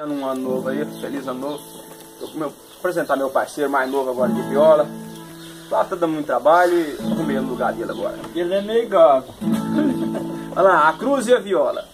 Um ano novo aí, feliz ano novo. Vou meu, apresentar meu parceiro mais novo agora de viola. Lá tá dando muito trabalho e arrumei no lugar dele agora. Ele é meio gago. Olha lá, a cruz e a viola.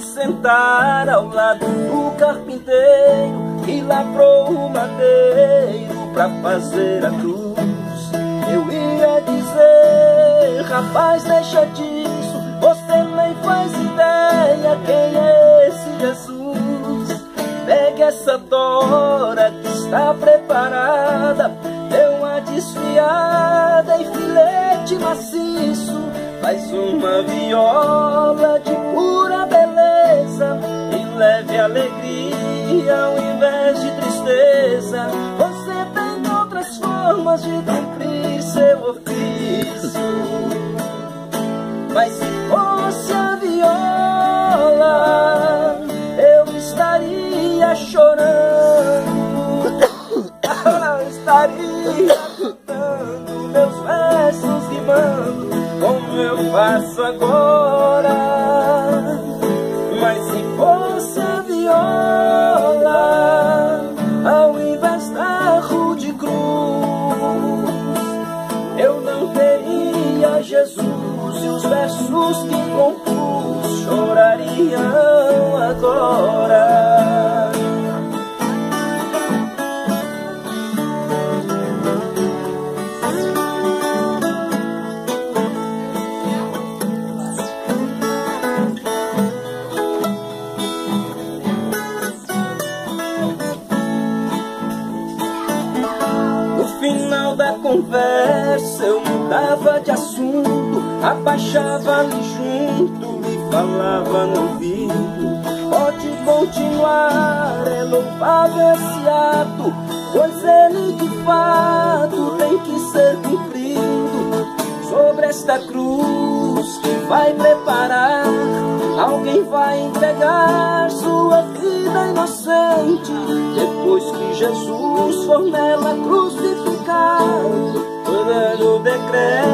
Sentar ao lado do carpinteiro que lavrou o madeiro pra fazer a cruz. Eu ia dizer, rapaz, deixa disso, você nem faz ideia quem é esse Jesus. Pegue essa tora que está preparada, dê uma desfiada e filete maciço, faz uma viola de alegria ao invés de tristeza. Você tem outras formas de cumprir seu ofício. Mas se fosse a viola, eu estaria chorando. Eu estaria cantando meus versos rimando como eu faço agora. Jesus e os versos que compus chorariam final da conversa eu mudava de assunto, abaixava ali junto e falava no ouvido. Pode continuar, é louvável esse ato, pois ele de fato tem que ser cumprido. Sobre esta cruz que vai preparar, alguém vai entregar sua vida inocente. Depois que Jesus for nela crucificado, por o decreto